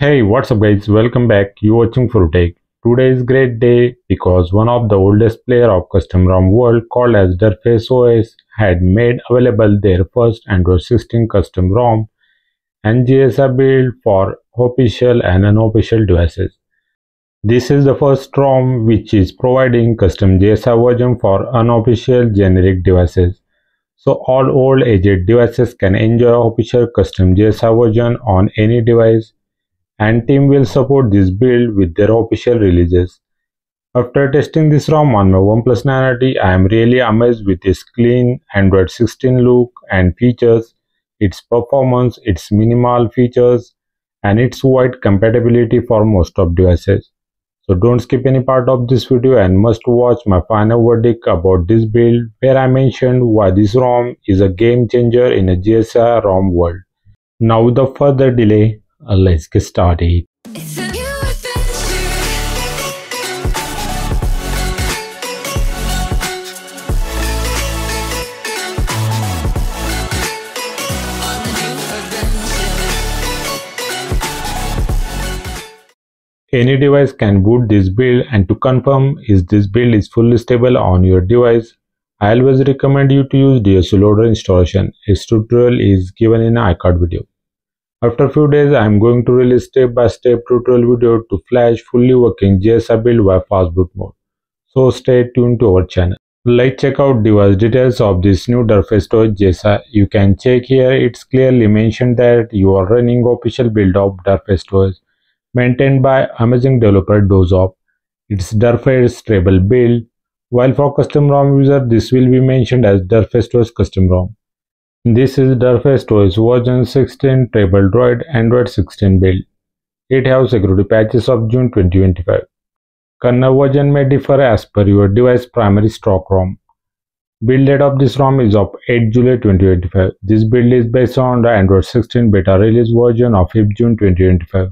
Hey, what's up guys? Welcome back. You watching 4U Tech. Today is great day because one of the oldest player of custom ROM world called as DerpFest OS had made available their first Android 16 custom ROM and GSI build for official and unofficial devices. This is the first ROM which is providing custom GSI version for unofficial generic devices. So all old aged devices can enjoy official custom GSI version on any device and team will support this build with their official releases. After testing this ROM on my OnePlus 9RT, I am really amazed with its clean Android 16 look and features, its performance, its minimal features, and its wide compatibility for most of devices. So don't skip any part of this video and must watch my final verdict about this build where I mentioned why this ROM is a game changer in a GSI ROM world. Now without further delay, uh, let's get started. Any device can boot this build and to confirm if this build is fully stable on your device, I always recommend you to use DSU Loader installation. Its tutorial is given in iCard video. After few days, I am going to release step-by-step tutorial video to flash fully working GSI build by fastboot mode. So stay tuned to our channel. Let's check out device details of this new DerpFest Storage GSI. You can check here it's clearly mentioned that you are running official build of Storage maintained by amazing developer Doze-off. It's DerpFest stable build. While for custom ROM user, this will be mentioned as Storage custom ROM. This is DerpFest Toys version 16 Treble Droid Android 16 build. It has security patches of June 2025. Kernel version may differ as per your device primary stock ROM. Build date of this ROM is of 8 July 2025. This build is based on the Android 16 beta release version of 5 June 2025.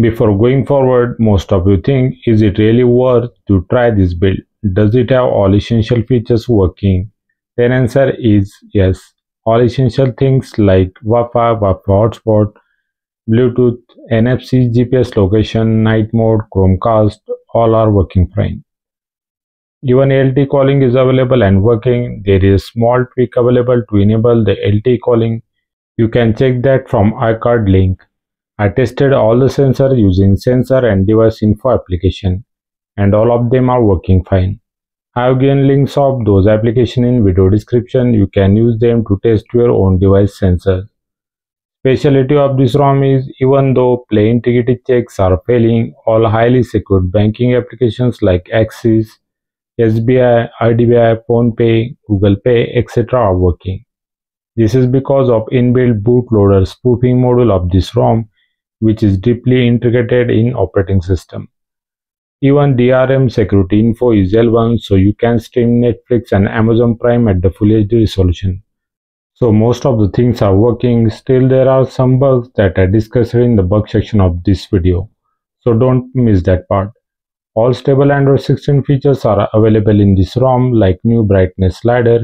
Before going forward, most of you think, is it really worth to try this build? Does it have all essential features working? Then answer is yes. All essential things like Wi-Fi, Wi-Fi hotspot, Bluetooth, NFC, GPS location, night mode, Chromecast, all are working fine. Even LTE calling is available and working. There is small tweak available to enable the LTE calling. You can check that from iCard link. I tested all the sensors using sensor and device info application and all of them are working fine. I have given links of those applications in video description. You can use them to test your own device sensors. Speciality of this ROM is even though play integrity checks are failing, all highly secured banking applications like Axis, SBI, IDBI, PhonePe, Google Pay, etc. are working. This is because of inbuilt bootloader spoofing module of this ROM which is deeply integrated in operating system. Even DRM security info is L1 so you can stream Netflix and Amazon Prime at the Full HD resolution. So most of the things are working, still there are some bugs that I discussed in the bug section of this video. So don't miss that part. All stable Android 16 features are available in this ROM like new brightness slider,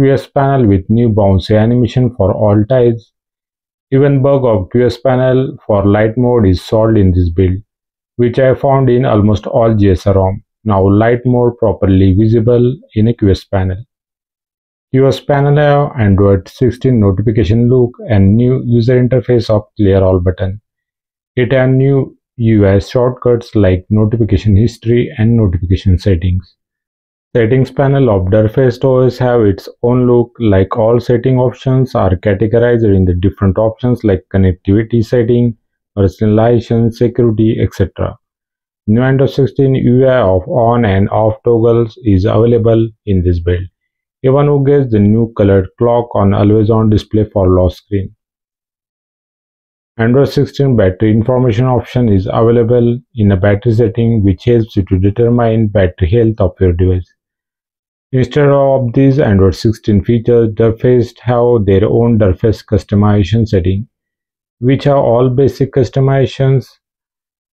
QS panel with new bouncy animation for all tiles. Even bug of QS panel for light mode is solved in this build which I found in almost all GSI-ROM, now light mode properly visible in a QS panel. QS panel have Android 16 notification look and new user interface of clear all button. It has new UI shortcuts like notification history and notification settings. Settings panel of DerpFest OS have its own look like all setting options are categorized in the different options like connectivity setting, personalization, security, etc. New Android 16 UI of on and off toggles is available in this build. Even who gets the new colored clock on always on display for lock screen. Android 16 battery information option is available in a battery setting which helps you to determine battery health of your device. Instead of these Android 16 features, DerpFest have their own DerpFest customization setting which are all basic customizations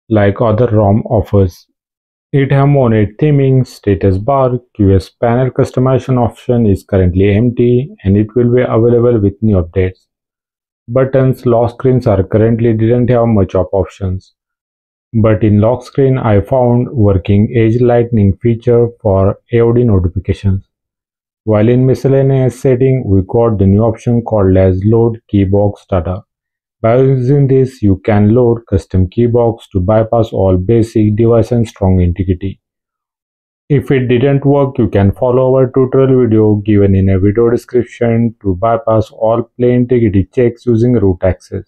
like other ROM offers. It has monet theming, status bar, QS panel customization option is currently empty and it will be available with new updates. Buttons lock screens are currently didn't have much of options. But in lock screen I found working edge lightning feature for AOD notifications. While in miscellaneous setting we got the new option called as load keybox data. By using this, you can load custom keybox to bypass all basic device and strong integrity. If it didn't work, you can follow our tutorial video given in a video description to bypass all play integrity checks using root access.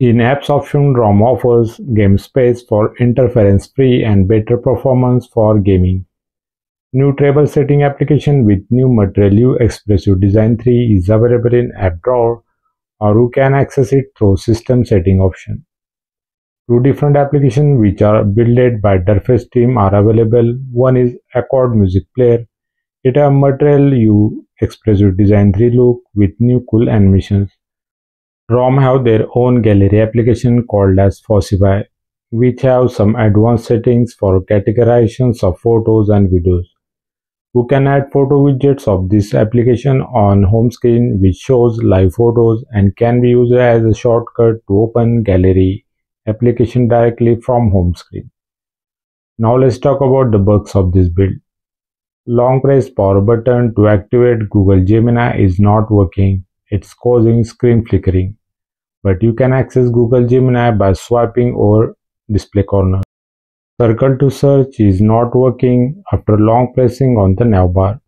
In apps option, ROM offers game space for interference-free and better performance for gaming. New table setting application with new Material You Expressive Design 3 is available in App Drawer or you can access it through system setting option. Two different applications which are built by DerpFest team are available. One is Accord Music Player. It has Material You expressive design 3 look with new cool animations. ROM have their own gallery application called as Fossify, which have some advanced settings for categorizations of photos and videos. You can add photo widgets of this application on home screen which shows live photos and can be used as a shortcut to open gallery application directly from home screen. Now let's talk about the bugs of this build. Long press power button to activate Google Gemini is not working. It's causing screen flickering. But you can access Google Gemini by swiping over display corner. Circle to search is not working after long pressing on the navbar.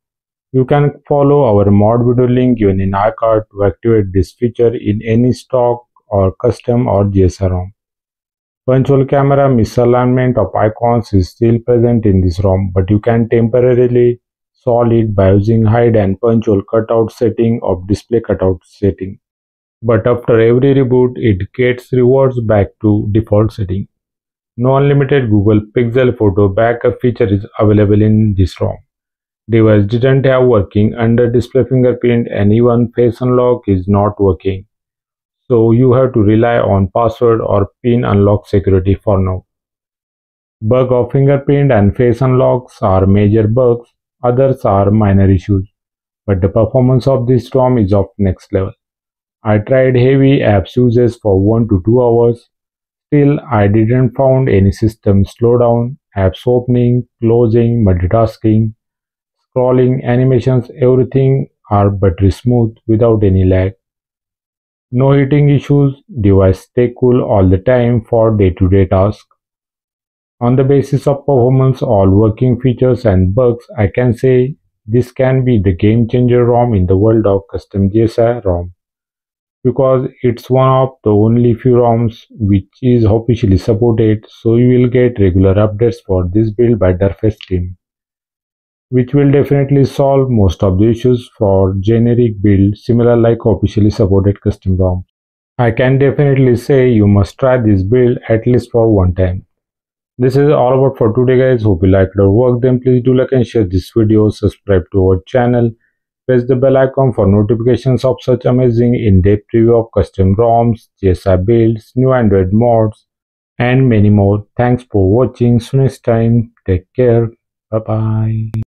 You can follow our mod video link given in iCard to activate this feature in any stock or custom or GSI ROM. Punch hole camera misalignment of icons is still present in this ROM, but you can temporarily solve it by using hide and punch hole cutout setting of display cutout setting. But after every reboot, it gets reverts back to default setting. No unlimited Google Pixel photo backup feature is available in this ROM. Device didn't have working under display fingerprint and even face unlock is not working. So you have to rely on password or pin unlock security for now. Bug of fingerprint and face unlocks are major bugs, others are minor issues. But the performance of this ROM is of next level. I tried heavy apps uses for 1 to 2 hours Still, I didn't found any system slowdown, apps opening, closing, multitasking, scrolling, animations, everything are buttery smooth without any lag. No heating issues, device stay cool all the time for day-to-day -day tasks. On the basis of performance, all working features and bugs, I can say this can be the game changer ROM in the world of custom GSI ROM because it's one of the only few ROMs which is officially supported so you will get regular updates for this build by DerpFest team which will definitely solve most of the issues for generic build similar like officially supported custom ROM. I can definitely say you must try this build at least for one time. This is all about for today guys. Hope you liked our work. Then please do like and share this video. Subscribe to our channel Press the bell icon for notifications of such amazing in-depth review of custom ROMs, GSI builds, new Android mods, and many more. Thanks for watching. See you next time. Take care. Bye bye.